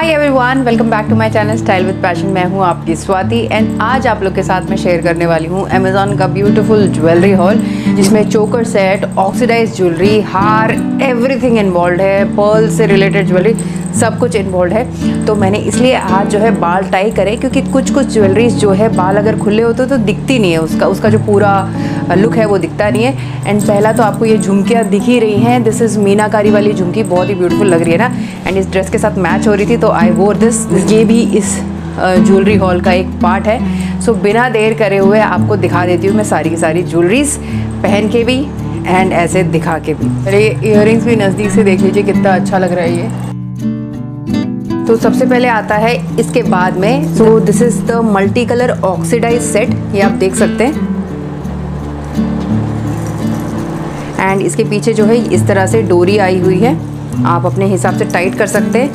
Hi everyone welcome back to my channel style with passion मैं हूँ आपकी Swati and आज आप लोग के साथ मैं शेयर करने वाली हूँ अमेजोन का ब्यूटिफुल ज्वेलरी हॉल जिसमें चोकर सेट ऑक्सीडाइज ज्वेलरी हार एवरीथिंग इन्वॉल्व है पर्ल से रिलेटेड ज्वेलरी सब कुछ इन्वॉल्व है। तो मैंने इसलिए आज जो है बाल टाई करे क्योंकि कुछ कुछ ज्वेलरीज जो है बाल अगर खुले होते तो दिखती नहीं है उसका उसका जो पूरा लुक है वो दिखता नहीं है। एंड पहला तो आपको ये झुमकियाँ दिख ही रही हैं। दिस इज़ मीनाकारी वाली झुमकी बहुत ही ब्यूटीफुल लग रही है ना। एंड इस ड्रेस के साथ मैच हो रही थी तो आई वोर दिस ये भी इस ज्वेलरी हॉल का एक पार्ट है। सो so, बिना देर करे हुए आपको दिखा देती हूँ मैं सारी की सारी ज्वेलरीज पहन के भी एंड ऐसे दिखा के भी। अरे इयर भी नज़दीक से देख लीजिए कितना अच्छा लग रहा है ये। तो सबसे पहले आता है इसके बाद में। So this is the multi colour oxidise set ये आप देख सकते हैं। एंड इसके पीछे जो है, इस तरह से डोरी आई हुई है। आप अपने हिसाब से टाइट कर सकते हैं।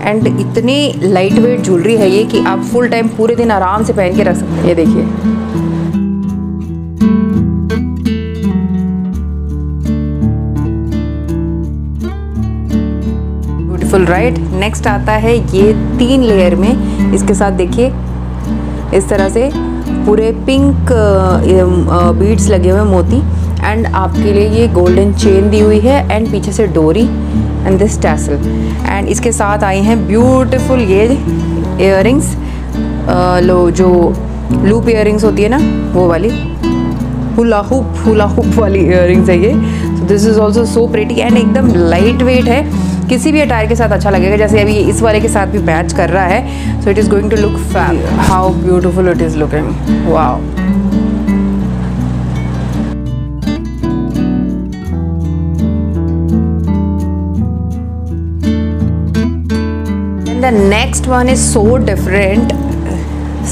एंड इतनी लाइट वेट ज्वेलरी है ये कि आप फुल टाइम पूरे दिन आराम से पहन के रख सकते हैं। ये देखिए। ब्यूटीफुल राइट नेक्स्ट आता है ये तीन लेयर में. इसके साथ देखिए, इस तरह से पूरे पिंक बीड्स लगे हुए मोती. एंड आपके लिए ये गोल्डन चेन दी हुई है एंड पीछे से डोरी एंड दिस टैसल एंड इसके साथ आई हैं ब्यूटीफुल ये इयर लो, जो लूप इयर होती है ना, वो वाली. हुला हुप हुला हुप वाली इयर है ये. This is also so pretty and एकदम लाइट वेट है. किसी भी अटायर के साथ अच्छा लगेगा। जैसे अभी इस वाले के साथ भी मैच कर रहा है so it is going to look how beautiful it is looking wow the next one is so different.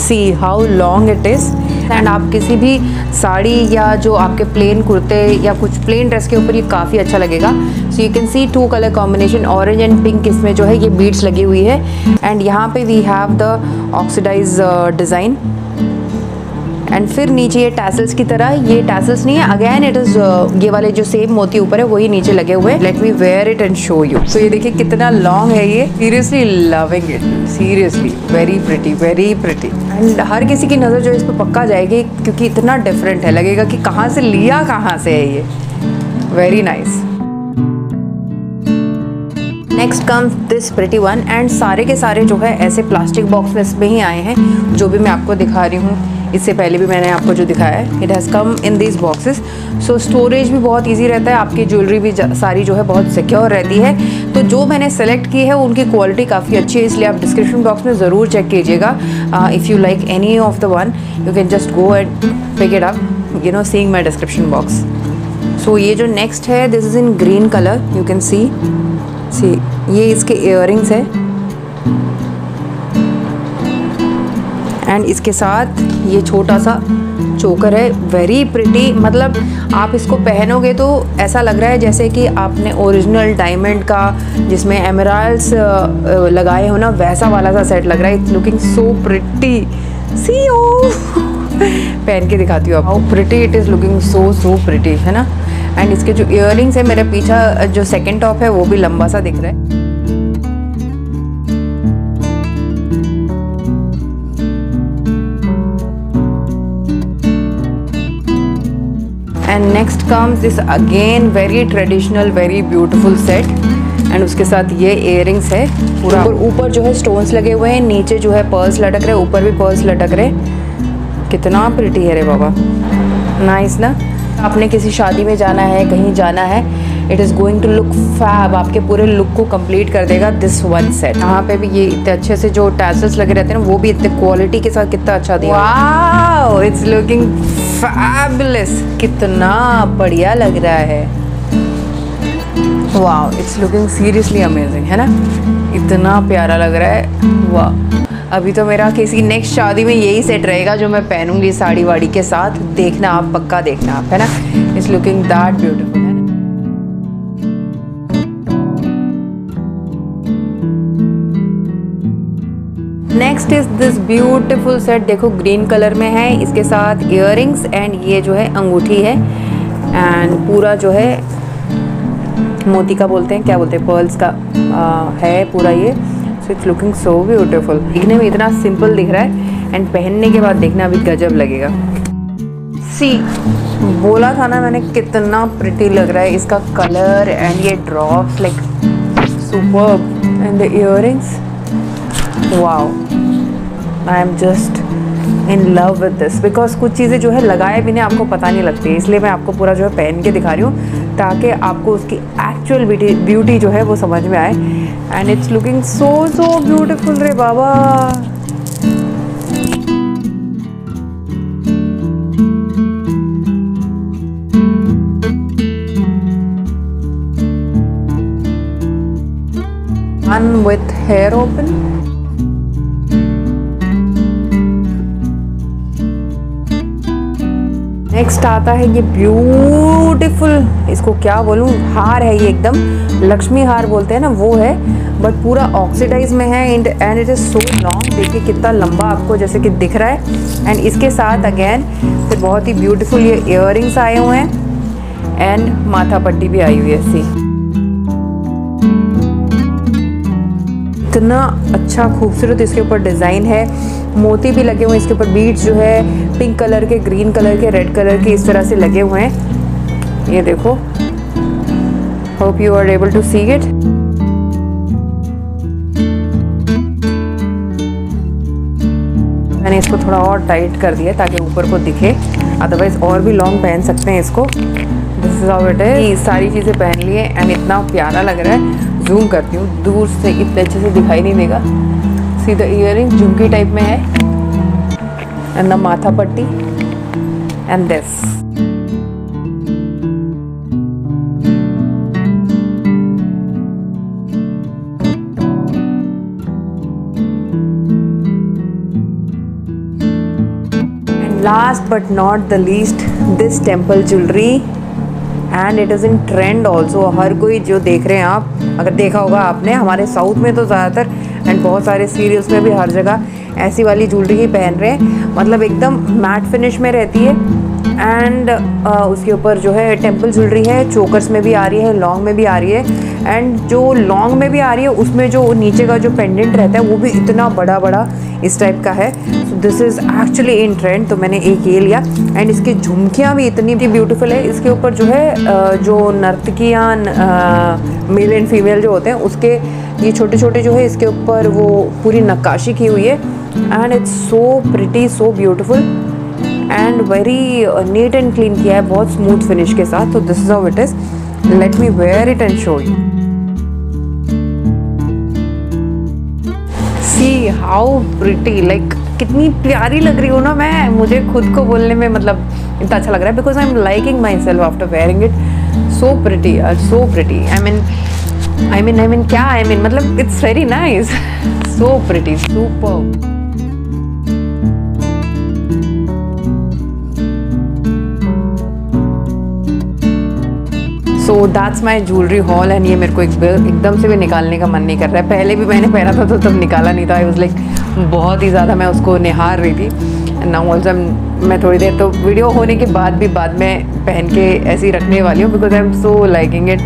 See how long it is. And आप किसी भी साड़ी या जो आपके प्लेन कुर्ते या कुछ प्लेन ड्रेस के ऊपर ये काफ़ी अच्छा लगेगा। So you can see two colour combination orange and pink इसमें जो है ये बीड्स लगी हुई है। एंड यहाँ पे we have the oxidise design and फिर नीचे ये टैसल्स की तरह, ये टैसल्स नहीं है। अगेन इट इज़ ये वाले जो सेम मोती ऊपर है, वही नीचे लगे हुए let me wear it and show you so ये देखिए कितना लॉन्ग है ये। Seriously loving it seriously very pretty very pretty and हर किसी की नज़र जो इस पर पक्का जाएगी, क्योंकि इतना डिफरेंट है। लगेगा कि कहाँ से लिया, कहाँ से है ये। Very nice next come this pretty one and सारे के सारे जो है ऐसे प्लास्टिक बॉक्स में ही आए हैं, जो भी मैं आपको दिखा रही हूँ। इससे पहले भी मैंने आपको जो दिखाया है it has come in this boxes so storage भी बहुत ईजी रहता है, आपकी ज्वेलरी भी सारी जो है बहुत सिक्योर रहती है। तो जो मैंने सेलेक्ट की है, उनकी क्वालिटी काफ़ी अच्छी है, इसलिए आप डिस्क्रिप्शन बॉक्स में ज़रूर चेक कीजिएगा। If you like any of the one you can just go and pick it up you know seeing my description box so ये जो नेक्स्ट है this is in green colour you can see see, ये इसके year है। And इसके साथ ये छोटा सा चोकर है वेरी प्रिटी मतलब आप इसको पहनोगे तो ऐसा लग रहा है जैसे कि आपने ओरिजिनल डायमंड का जिसमें एमराल्स लगाए हो ना, वैसा वाला सा सेट लग रहा है। It's looking so pretty see ओ पहन के दिखाती हूँ how pretty it is looking so so pretty है ना? एंड इसके जो इयर है, मेरा पीछा जो सेकेंड टॉप है, वो भी लंबा सा दिख रहा है। And next comes this again very traditional very beautiful set and उसके साथ ये इयर है, पूरा। ऊपर ऊपर जो है स्टोन्स लगे हुए हैं, नीचे जो है पर्स लटक रहे ऊपर भी पर्स लटक रहे कितना प्रिटी है रे बाबा। नाइस ना? आपने किसी शादी में जाना है कहीं जाना है it is going to look fab आपके पूरे लुक को कंप्लीट कर देगा दिस वन सेट यहाँ पे भी ये इतने अच्छे से जो टैसल्स लगे रहते हैं ना वो भी इतने क्वालिटी के साथ कितना अच्छा दिया इट्स लुकिंग फैबुलस कितना बढ़िया लग रहा है। वाह इट्स लुकिंग सीरियसली अमेजिंग है ना? इतना प्यारा लग रहा है। वाह अभी तो मेरा किसी नेक्स्ट शादी में यही सेट रहेगा जो मैं पहनूँगी साड़ी वाड़ी के साथ। देखना आप पक्का देखना आप है ना? It's looking that beautiful next is this beautiful set देखो ग्रीन कलर में है। इसके साथ इयर एंड ये जो है अंगूठी है। एंड पूरा जो है मोती का बोलते हैं क्या बोलते हैं पर्ल्स का आ, है पूरा ये। So it's looking so beautiful दिखने में इतना सिंपल दिख रहा है एंड पहनने के बाद देखना अभी गजब लगेगा। सी बोला था ना मैंने, कितना प्रिटी लग रहा है इसका कलर एंड ये drops like super and the ear wow I am just in love with this because कुछ चीज़ें जो है लगाए बिना आपको पता नहीं लगती इसलिए मैं आपको पूरा जो है पहन के दिखा रही हूँ, ताकि आपको उसकी एक्चुअल ब्यूटी जो है वो समझ में आए। and it's looking so so beautiful re baba. One with hair open. Next आता है ये ब्यूटीफुल इसको क्या बोलूँ? हार है ये एकदम। लक्ष्मी हार बोलते हैं ना, वो है। बट पूरा ऑक्सीडाइज में है and and it is so long देखिए कितना लंबा आपको जैसे कि दिख रहा है। एंड इसके साथ अगेन फिर बहुत ही ब्यूटीफुल ये इयर आए हुए हैं। एंड माथा पट्टी भी आई हुई है सी इतना अच्छा खूबसूरत इसके ऊपर डिज़ाइन है। मोती भी लगे हुए हैं, इसके ऊपर बीड्स जो है, पिंक कलर के, ग्रीन कलर के, रेड कलर के इस तरह से लगे हुए हैं। ये देखो। Hope you are able to see it मैंने इसको थोड़ा और टाइट कर दिया ताकि ऊपर को दिखे। अदरवाइज़ और भी लॉन्ग पहन सकते हैं इसको। दिस इज़ हाउ इट है सारी चीज़ें पहन लिए एंड इतना प्यारा लग रहा है। जूम करती हूँ, दूर से इतने अच्छे से दिखाई नहीं देगा। सीधा इयर रिंग झुमकी टाइप में है। And the matha patti. And this last but not the least, this temple jewelry and it is in trend also हर कोई जो देख रहे हैं आप अगर देखा होगा आपने हमारे साउथ में तो ज़्यादातर एंड बहुत सारे सीरियल्स में भी हर जगह ऐसी वाली ज्वेलरी ही पहन रहे हैं। मतलब एकदम मैट फिनिश में रहती है। एंड uh, उसके ऊपर जो है टेंपल ज्वेलरी है चोकर्स में भी आ रही है लॉन्ग में भी आ रही है। एंड जो लॉन्ग में भी आ रही है उसमें जो नीचे का जो पेंडेंट रहता है वो भी इतना बड़ा बड़ा इस टाइप का है। This is actually in trend तो मैंने एक ये लिया। एंड इसकी झुमकियाँ भी इतनी भी ब्यूटीफुल है। इसके ऊपर जो है जो नर्तकियाँ मेल एंड फीमेल जो होते हैं, उसके ये छोटे छोटे जो है, इसके ऊपर वो पूरी नक्काशी की हुई है। And it's so pretty so beautiful and very neat and clean किया है, बहुत स्मूथ फिनिश के साथ। तो this is how it is let me wear it and show you see how pretty like कितनी प्यारी लग रही हूँ ना मैं। मुझे खुद को बोलने में मतलब इतना अच्छा लग रहा है because I am liking myself after wearing it so pretty so pretty I mean I mean I mean क्या आई मीन मतलब it's very nice so pretty super so that's my jewellery haul and ये मेरे को एकदम से भी निकालने का मन नहीं कर रहा है। पहले भी मैंने पहना था तो तब निकाला नहीं था। आई वॉज़ लाइक बहुत ही ज़्यादा मैं उसको निहार रही थी। नाउ ऑल्सो मैं थोड़ी देर तो वीडियो होने के बाद भी बाद में पहन के ऐसी रखने वाली हूँ because I am so liking it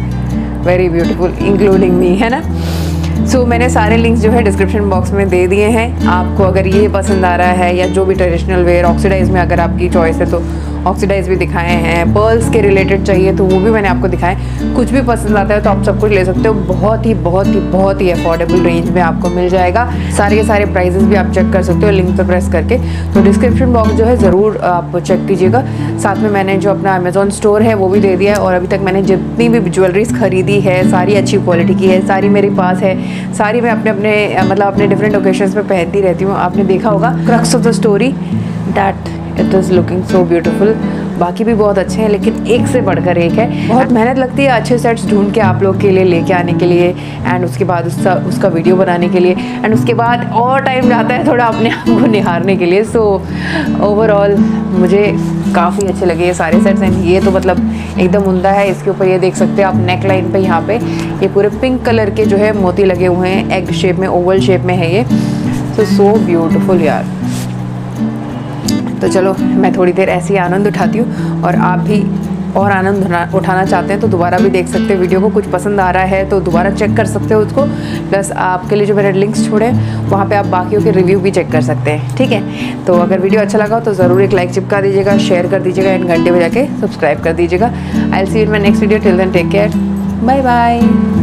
very beautiful including me है ना? सो so, मैंने सारे लिंक्स जो है डिस्क्रिप्शन बॉक्स में दे दिए हैं। आपको अगर ये पसंद आ रहा है या जो भी ट्रेडिशनल वेयर ऑक्सीडाइज में अगर आपकी चॉइस है तो ऑक्सीडाइज भी दिखाए हैं पर्ल्स के रिलेटेड चाहिए तो वो भी मैंने आपको दिखाए। कुछ भी पसंद आता है तो आप सब कुछ ले सकते हो। बहुत ही बहुत ही बहुत ही अफोर्डेबल रेंज में आपको मिल जाएगा। सारे के सारे प्राइजेस भी आप चेक कर सकते हो लिंक पर प्रेस करके। तो डिस्क्रिप्शन बॉक्स जो है, ज़रूर आप चेक कीजिएगा। साथ में मैंने जो अपना अमेजोन स्टोर है, वो भी दे दिया है और अभी तक मैंने जितनी भी ज्वेलरीज खरीदी है, सारी अच्छी क्वालिटी की है, सारी मेरे पास है, सारी मैं अपने अपने मतलब अपने डिफरेंट ओकेजन में पहनती रहती हूँ। आपने देखा होगा crux of the story that it is looking so beautiful बाकी भी बहुत अच्छे हैं लेकिन एक से बढ़कर एक है। बहुत मेहनत लगती है अच्छे सेट्स ढूंढ के आप लोग के लिए लेके आने के लिए एंड उसके बाद उसका उसका वीडियो बनाने के लिए। एंड उसके बाद और टाइम जाता है थोड़ा अपने आप को निहारने के लिए। सो ओवरऑल मुझे काफ़ी अच्छे लगे ये सारे सेट्स एंड ये तो मतलब एकदम उमदा है। इसके ऊपर ये देख सकते हैं आप नेक लाइन पर यहाँ पे। ये पूरे पिंक कलर के जो है मोती लगे हुए हैं। एग शेप में ओवल शेप में है ये। सो सो ब्यूटिफुल यार। तो चलो, मैं थोड़ी देर ऐसे ही आनंद उठाती हूँ और आप भी और आनंद उठाना चाहते हैं तो दोबारा भी देख सकते हैं वीडियो को। कुछ पसंद आ रहा है तो दोबारा चेक कर सकते हो उसको। प्लस आपके लिए जो मैंने लिंक्स छोड़े, वहाँ पे आप बाकियों के रिव्यू भी चेक कर सकते हैं, ठीक है? तो अगर वीडियो अच्छा लगा तो ज़रूर एक लाइक चिपका दीजिएगा शेयर कर दीजिएगा एंड घंटे बजा के सब्सक्राइब कर दीजिएगा। I'll see in my next video till then take care bye bye